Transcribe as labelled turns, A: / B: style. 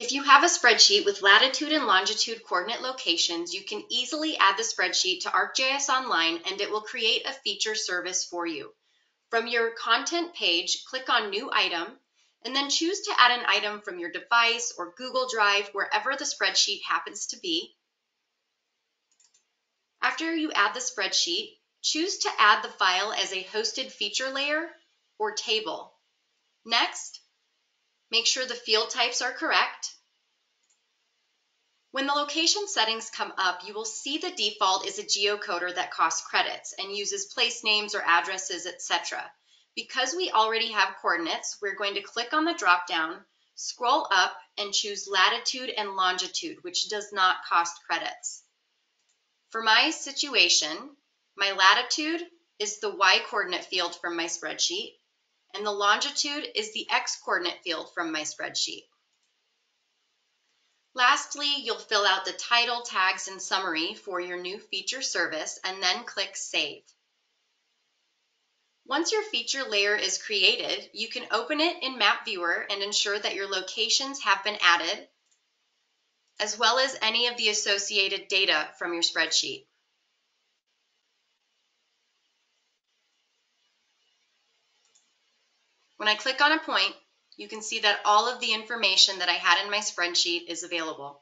A: If you have a spreadsheet with latitude and longitude coordinate locations, you can easily add the spreadsheet to ArcGIS Online and it will create a feature service for you. From your content page, click on New Item and then choose to add an item from your device or Google Drive, wherever the spreadsheet happens to be. After you add the spreadsheet, choose to add the file as a hosted feature layer or table. Next, Make sure the field types are correct. When the location settings come up, you will see the default is a geocoder that costs credits and uses place names or addresses, etc. Because we already have coordinates, we're going to click on the dropdown, scroll up, and choose latitude and longitude, which does not cost credits. For my situation, my latitude is the y coordinate field from my spreadsheet, and the longitude is the x-coordinate field from my spreadsheet. Lastly, you'll fill out the title, tags, and summary for your new feature service and then click Save. Once your feature layer is created, you can open it in Map Viewer and ensure that your locations have been added, as well as any of the associated data from your spreadsheet. When I click on a point, you can see that all of the information that I had in my spreadsheet is available.